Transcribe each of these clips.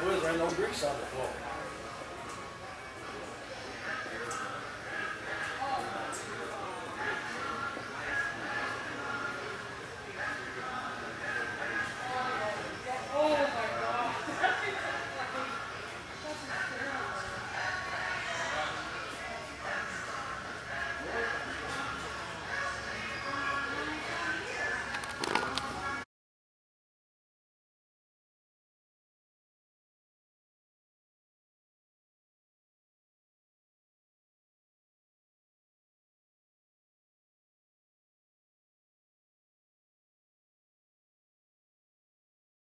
there was, there ain't no grease on the floor.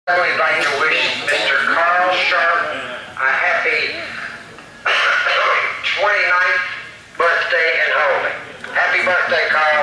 I would like to wish Mr. Carl Sharp a happy 29th birthday and holy. Happy birthday, Carl.